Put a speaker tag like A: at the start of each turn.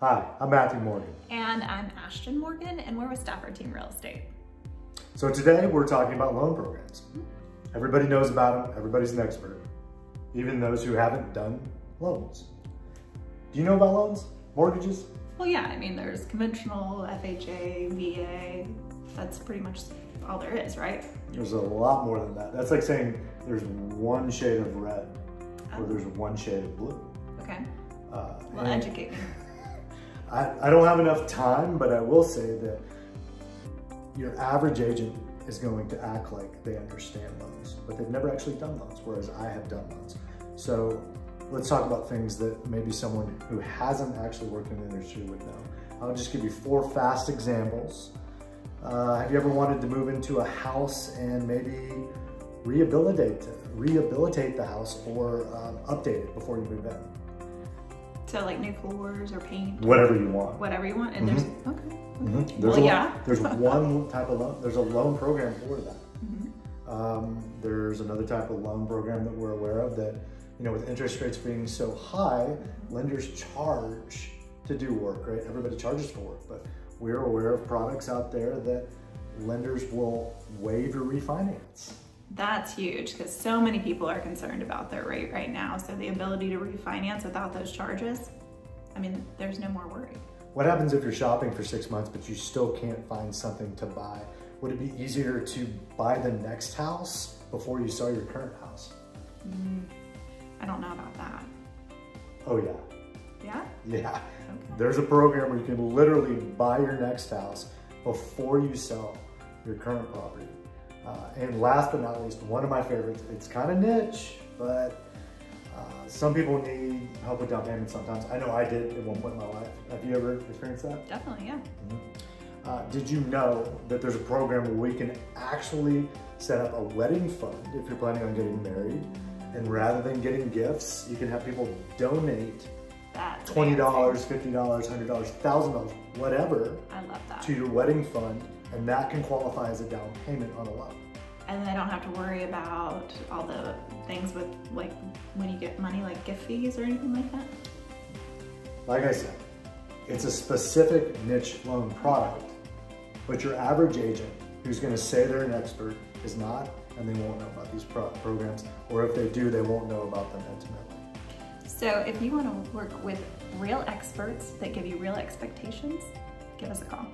A: Hi, I'm Matthew Morgan.
B: And I'm Ashton Morgan, and we're with Stafford Team Real Estate.
A: So today we're talking about loan programs. Everybody knows about them, everybody's an expert, even those who haven't done loans. Do you know about loans? Mortgages?
B: Well, yeah, I mean, there's conventional, FHA, VA, that's pretty much all there is, right?
A: There's a lot more than that. That's like saying there's one shade of red or there's one shade of blue.
B: Okay.
A: Uh,
B: Well, educate me.
A: I, I don't have enough time, but I will say that your average agent is going to act like they understand loans, but they've never actually done loans, whereas I have done loans. So let's talk about things that maybe someone who hasn't actually worked in the industry would know. I'll just give you four fast examples. Uh, have you ever wanted to move into a house and maybe rehabilitate rehabilitate the house or um, update it before you move in?
B: So, like new floors or paint,
A: Whatever you want.
B: whatever you want, and there's, okay.
A: Mhm. There's
B: Well,
A: a,
B: yeah.
A: There's one type of loan. There's a loan program for that.
B: Mhm.
A: Um, there's another type of loan program that we're aware of that, you know, with interest rates being so high, lenders charge to do work, right? Everybody charges for work, but we're aware of products out there that lenders will waive your refinance.
B: That's huge because so many people are concerned about their rate right now. So, the ability to refinance without those charges, I mean, there's no more worry.
A: What happens if you're shopping for six months, but you still can't find something to buy? Would it be easier to buy the next house before you sell your current house?
B: Mm, I don't know about that.
A: Oh yeah.
B: Yeah?
A: Yeah,
B: Okay.
A: there's a program where you can literally buy your next house before you sell your current property. Uh, and last but not least, one of my favorites, it's kind of niche, but uh, some people need help with down payments sometimes. I know I did at one point in my life. Have you ever experienced that?
B: Definitely, yeah.
A: Uh, did you know that there's a program where we can actually set up a wedding fund if you're planning on getting married? And rather than getting gifts, you can have people donate
B: That's
A: $20,
B: fancy.
A: $50, $100, $1,000, whatever,
B: I love that.
A: to your wedding fund, and that can qualify as a down payment on a loan.
B: And I don't have to worry about all the things with like when you get money like gift fees or anything like that.
A: Like I said, it's a specific niche loan product, but your average agent who's gonna say they're an expert is not, and they won't know about these pro- programs, or if they do, they won't know about them intimately.
B: So if you want to work with real experts that give you real expectations, give us a call.